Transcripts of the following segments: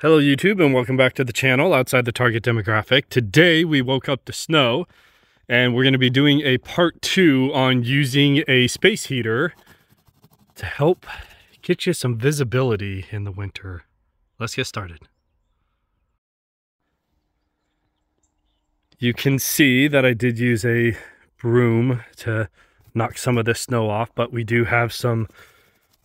Hello YouTube and welcome back to the channel outside the target demographic. Today we woke up to snow and we're going to be doing a part two on using a space heater to help get you some visibility in the winter. Let's get started. You can see that I did use a broom to knock some of the snow off, but we do have some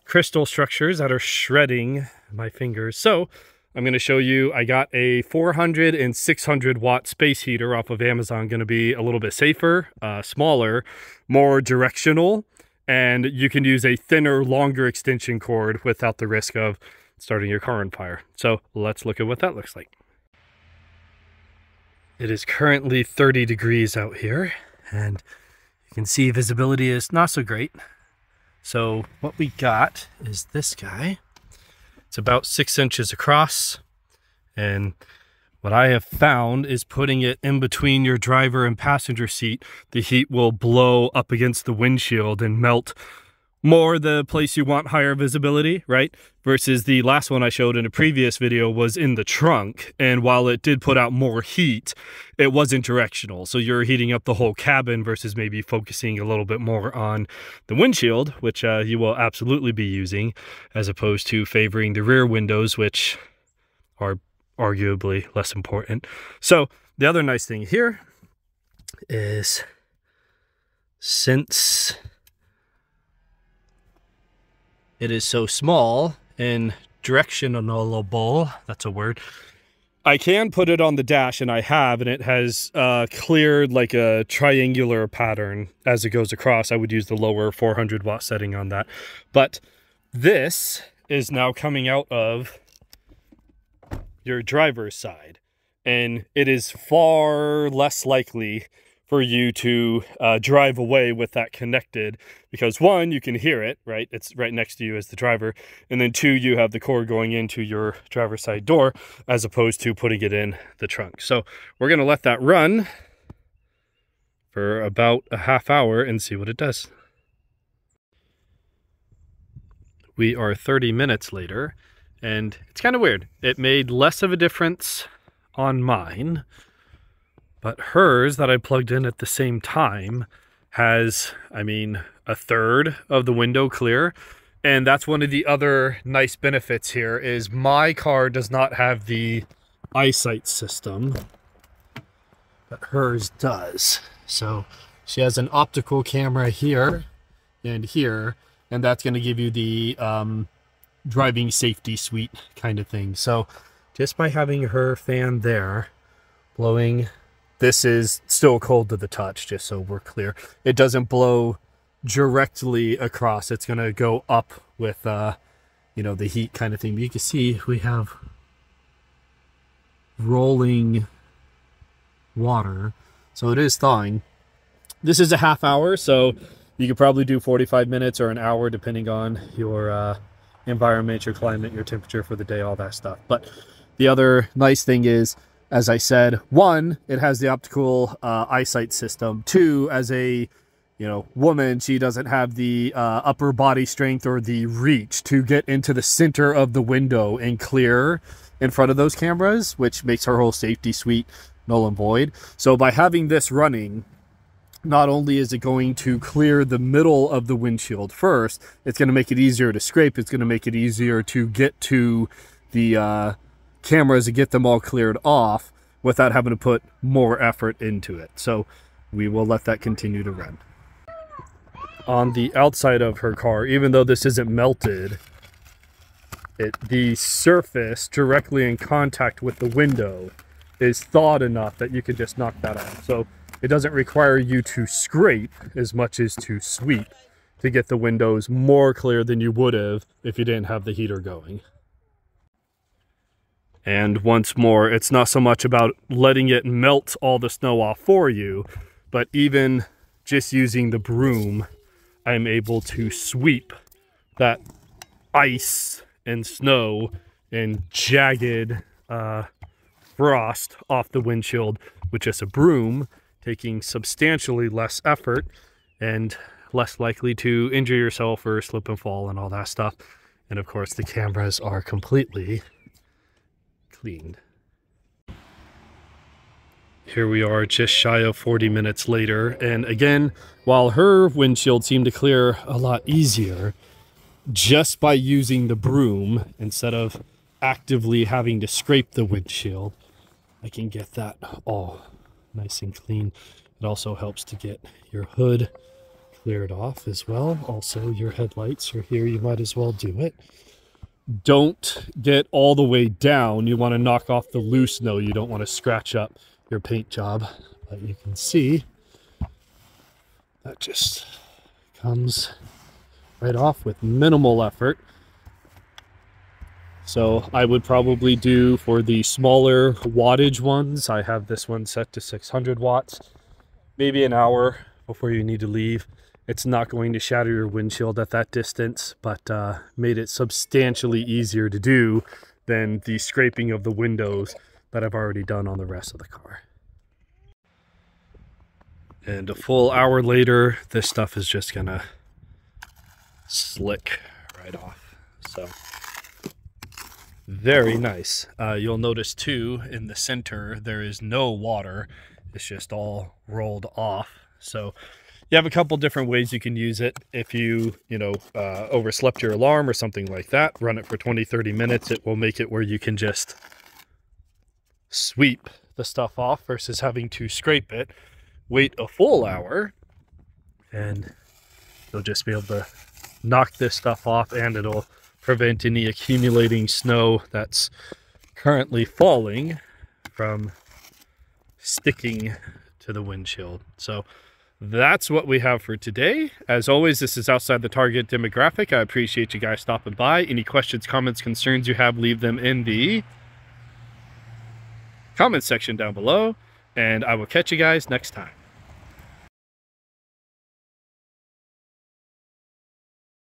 crystal structures that are shredding my fingers. So I'm going to show you, I got a 400 and 600 watt space heater off of Amazon, going to be a little bit safer, uh, smaller, more directional, and you can use a thinner, longer extension cord without the risk of starting your car on fire. So let's look at what that looks like. It is currently 30 degrees out here, and you can see visibility is not so great. So what we got is this guy. It's about six inches across. And what I have found is putting it in between your driver and passenger seat, the heat will blow up against the windshield and melt more the place you want higher visibility, right? Versus the last one I showed in a previous video was in the trunk. And while it did put out more heat, it wasn't directional. So you're heating up the whole cabin versus maybe focusing a little bit more on the windshield, which uh, you will absolutely be using, as opposed to favoring the rear windows, which are arguably less important. So the other nice thing here is since it is so small and directionable, that's a word, I can put it on the dash, and I have, and it has uh, cleared like a triangular pattern as it goes across. I would use the lower 400 watt setting on that. But this is now coming out of your driver's side, and it is far less likely for you to uh, drive away with that connected because one you can hear it right? It's right next to you as the driver. And then two you have the cord going into your driver's side door as opposed to putting it in the trunk. So we're going to let that run for about a half hour and see what it does. We are 30 minutes later and it's kind of weird. It made less of a difference on mine but hers that I plugged in at the same time has, I mean, a third of the window clear. And that's one of the other nice benefits here is my car does not have the eyesight system, but hers does. So she has an optical camera here and here, and that's going to give you the um, driving safety suite kind of thing. So just by having her fan there blowing this is still cold to the touch, just so we're clear. It doesn't blow directly across. It's going to go up with, uh, you know, the heat kind of thing. But you can see we have rolling water. So it is thawing. This is a half hour, so you could probably do 45 minutes or an hour depending on your uh, environment, your climate, your temperature for the day, all that stuff. But the other nice thing is as I said, one, it has the optical uh, eyesight system. Two, as a you know woman, she doesn't have the uh, upper body strength or the reach to get into the center of the window and clear in front of those cameras, which makes her whole safety suite null and void. So by having this running, not only is it going to clear the middle of the windshield first, it's going to make it easier to scrape. It's going to make it easier to get to the uh, cameras to get them all cleared off without having to put more effort into it. So we will let that continue to run. On the outside of her car, even though this isn't melted, it, the surface directly in contact with the window is thawed enough that you could just knock that off. So it doesn't require you to scrape as much as to sweep to get the windows more clear than you would have if you didn't have the heater going. And once more, it's not so much about letting it melt all the snow off for you, but even just using the broom, I'm able to sweep that ice and snow and jagged uh, frost off the windshield with just a broom, taking substantially less effort and less likely to injure yourself or slip and fall and all that stuff. And of course, the cameras are completely cleaned. Here we are just shy of 40 minutes later. And again, while her windshield seemed to clear a lot easier, just by using the broom instead of actively having to scrape the windshield, I can get that all nice and clean. It also helps to get your hood cleared off as well. Also, your headlights are here. You might as well do it. Don't get all the way down. You want to knock off the loose no. You don't want to scratch up your paint job. But you can see that just comes right off with minimal effort. So I would probably do for the smaller wattage ones, I have this one set to 600 watts, maybe an hour before you need to leave. It's not going to shatter your windshield at that distance, but uh, made it substantially easier to do than the scraping of the windows that I've already done on the rest of the car. And a full hour later, this stuff is just gonna slick right off. So very nice. Uh, you'll notice too, in the center, there is no water. It's just all rolled off. So you have a couple different ways you can use it. If you, you know, uh, overslept your alarm or something like that, run it for 20, 30 minutes. It will make it where you can just sweep the stuff off versus having to scrape it. Wait a full hour and you'll just be able to knock this stuff off and it'll prevent any accumulating snow that's currently falling from sticking to the windshield. So that's what we have for today. As always, this is outside the target demographic. I appreciate you guys stopping by. Any questions, comments, concerns you have, leave them in the comment section down below. And I will catch you guys next time.